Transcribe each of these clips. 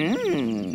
Hum.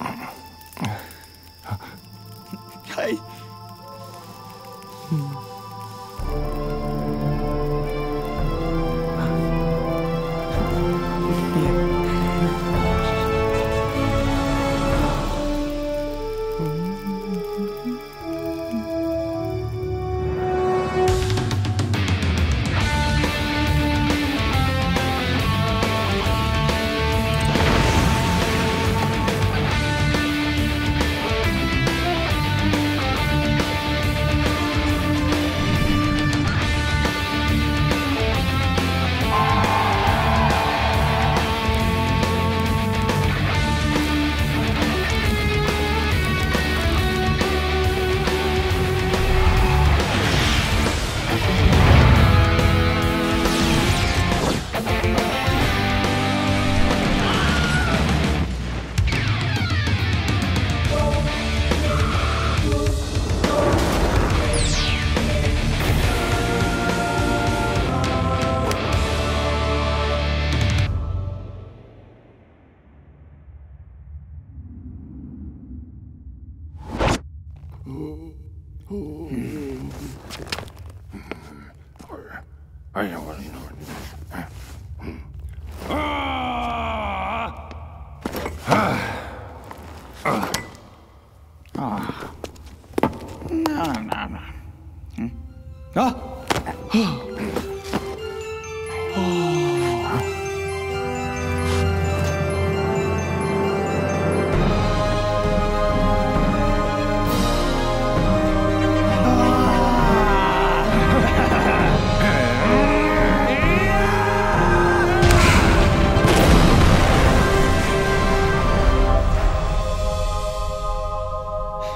哎。嗯